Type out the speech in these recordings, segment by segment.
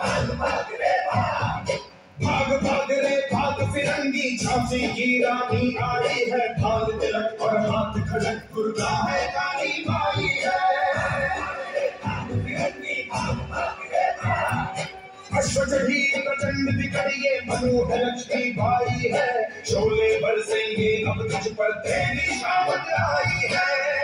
भाग भाग रे भाग फिरंगी झांसी की रानी आई है भाग तिलक और हाथ खड़क दुर्गा है काली माई है अश्वचढ़ी प्रचंड ये मनु है लक्ष्मी बाई है शोले बरसेंगे अब तुझ पर तेरी शामत आई है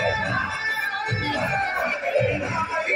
Thank you.